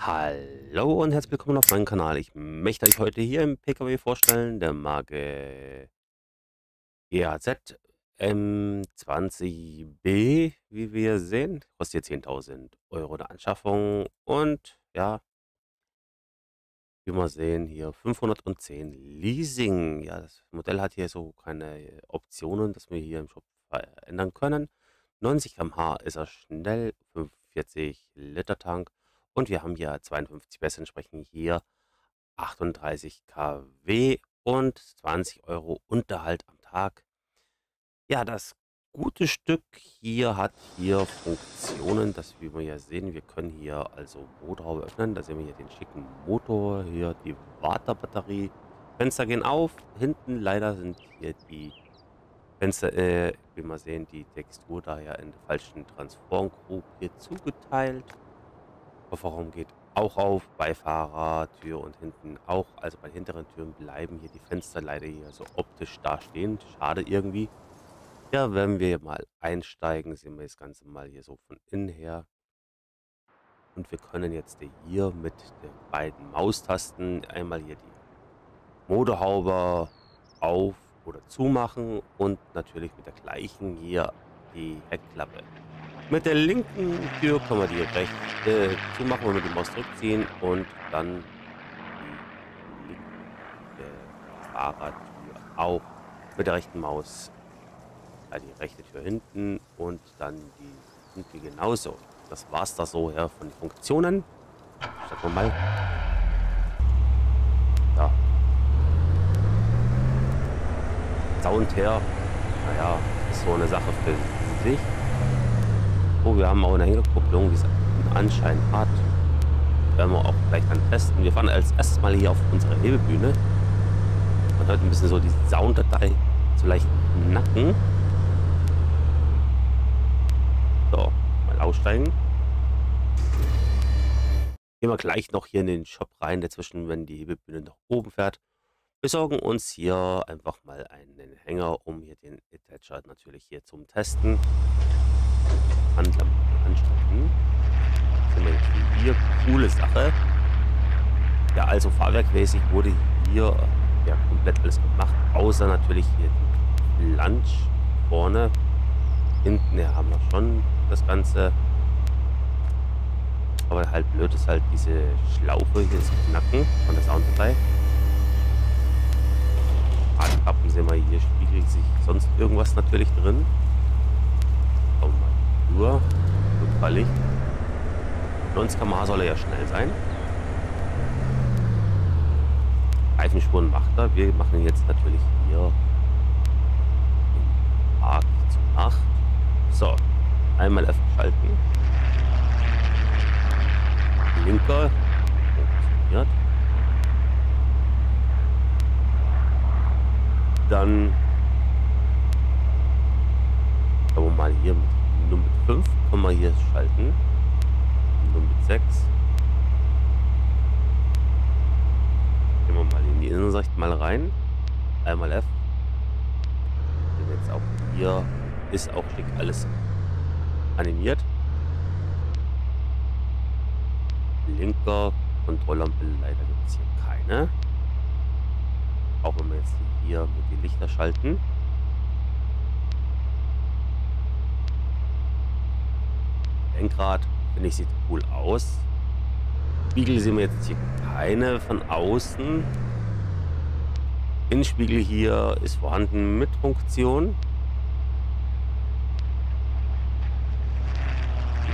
Hallo und herzlich willkommen auf meinem Kanal. Ich möchte euch heute hier im PKW vorstellen, der Marke EAZ M20B, wie wir sehen. Kostet hier 10.000 Euro der Anschaffung und ja, wie wir sehen, hier 510 Leasing. Ja, das Modell hat hier so keine Optionen, dass wir hier im Shop verändern können. 90 km/h ist er schnell, 45 Liter Tank und wir haben hier 52 PS, entsprechen hier 38 kW und 20 Euro Unterhalt am Tag. Ja, das gute Stück hier hat hier Funktionen, das wie wir ja sehen, wir können hier also Motorhaube öffnen, da sehen wir hier den schicken Motor, hier die Wartebatterie, Fenster gehen auf, hinten leider sind hier die Fenster, äh, wie wir sehen, die Textur daher in der falschen Transformgroup hier zugeteilt. Kofferraum geht auch auf, Beifahrertür und hinten auch. Also bei hinteren Türen bleiben hier die Fenster leider hier so optisch dastehen. Schade irgendwie. Ja, wenn wir mal einsteigen, sehen wir das Ganze mal hier so von innen her. Und wir können jetzt hier mit den beiden Maustasten einmal hier die Motorhaube auf oder zumachen und natürlich mit der gleichen hier die Heckklappe. Mit der linken Tür können wir die rechte zumachen, wenn wir die Maus zurückziehen und dann die linke Fahrradtür auch mit der rechten Maus. Ja, die rechte Tür hinten und dann die linke genauso. Das war's da so her von den Funktionen. Starten wir mal. Ja. Sound her. Naja, ist so eine Sache für sich. Oh, wir haben auch eine Hängekupplung, die es anscheinend hat. Werden wir auch gleich dann testen. Wir fahren als erstes mal hier auf unsere Hebebühne. Man hört ein bisschen so die Sounddatei so leicht nacken. So, mal aussteigen. Gehen wir gleich noch hier in den Shop rein, dazwischen, wenn die Hebebühne nach oben fährt. Besorgen uns hier einfach mal einen Hänger, um hier den Attacher natürlich hier zum Testen. Ansprechen. Hier, coole Sache. Ja, also fahrwerkmäßig wurde hier ja komplett alles gemacht, außer natürlich hier die Lunch vorne. Hinten ja, haben wir schon das Ganze. Aber halt blöd ist halt diese Schlaufe hier, das Knacken von der Sounddatei. Fahrkappen sehen wir hier, spiegelt sich sonst irgendwas natürlich drin. Uhr. Rückfallig. 90 km soll er ja schnell sein. Reifenspuren macht er. Wir machen jetzt natürlich hier den Park zu 8. So, einmal F schalten. Linker funktioniert. Dann wir mal hier mit nur mit 5 können wir hier schalten. Nur mit 6. Gehen wir mal in die Innensicht mal rein. Einmal F. Und jetzt auch hier ist auch schick alles animiert. Linker Kontrollampel leider gibt es hier keine. Jetzt hier mit den Lichter schalten. Lenkrad, finde ich, sieht cool aus. Spiegel sehen wir jetzt hier keine von außen. Innenspiegel hier ist vorhanden mit Funktion.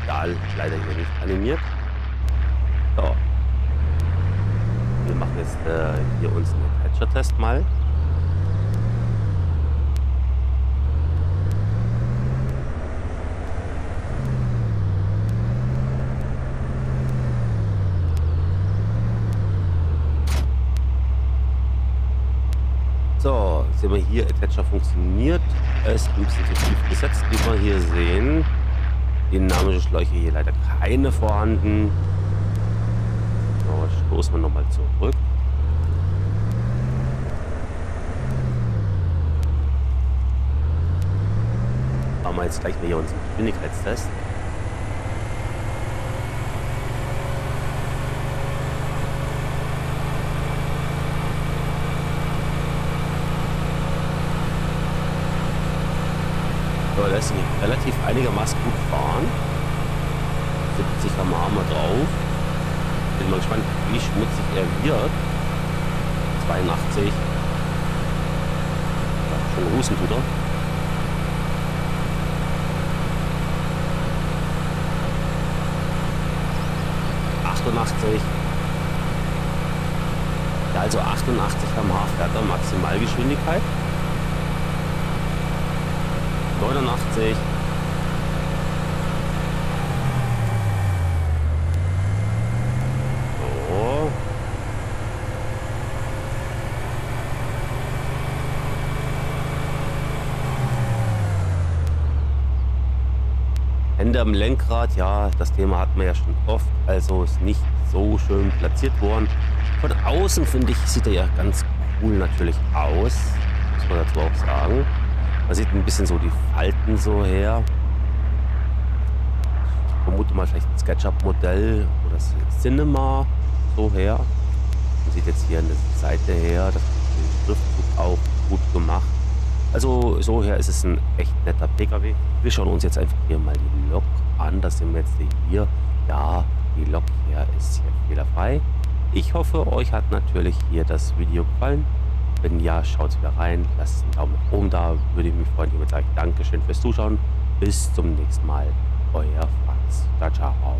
Egal, leider hier nicht animiert. So. Wir machen jetzt äh, hier uns einen Patcher-Test mal. sehen wir hier, Attacher funktioniert. Es ist ein bisschen zu tief gesetzt, wie wir hier sehen. Dynamische Schläuche hier leider keine vorhanden. So, stoßen wir nochmal zurück. wir jetzt gleich mal hier unseren Geschwindigkeitstest. So, lässt sich relativ einigermaßen gut fahren. 70 km haben drauf. Bin mal gespannt, wie schmutzig er wird. 82. Ja, schon Rußen tut er. Ja, also 88 km/h fährt er Maximalgeschwindigkeit. 89. So. Hände am Lenkrad, ja, das Thema hatten wir ja schon oft, also ist nicht so schön platziert worden. Von außen, finde ich, sieht er ja ganz cool natürlich aus, muss man dazu auch sagen. Man sieht ein bisschen so die Falten so her. Ich vermute mal vielleicht ein SketchUp-Modell oder Cinema so her. Man sieht jetzt hier an der Seite her, das Schriftzug auch gut gemacht. Also so her ist es ein echt netter PKW. Wir schauen uns jetzt einfach hier mal die Lok an. Das sehen wir jetzt hier. Ja, die Lok hier ist hier fehlerfrei. Ich hoffe, euch hat natürlich hier das Video gefallen. Wenn ja, schaut wieder rein, lasst einen Daumen nach oben da, würde ich mich freuen. Ich würde sagen, Dankeschön fürs Zuschauen. Bis zum nächsten Mal. Euer Franz. Ciao, ciao.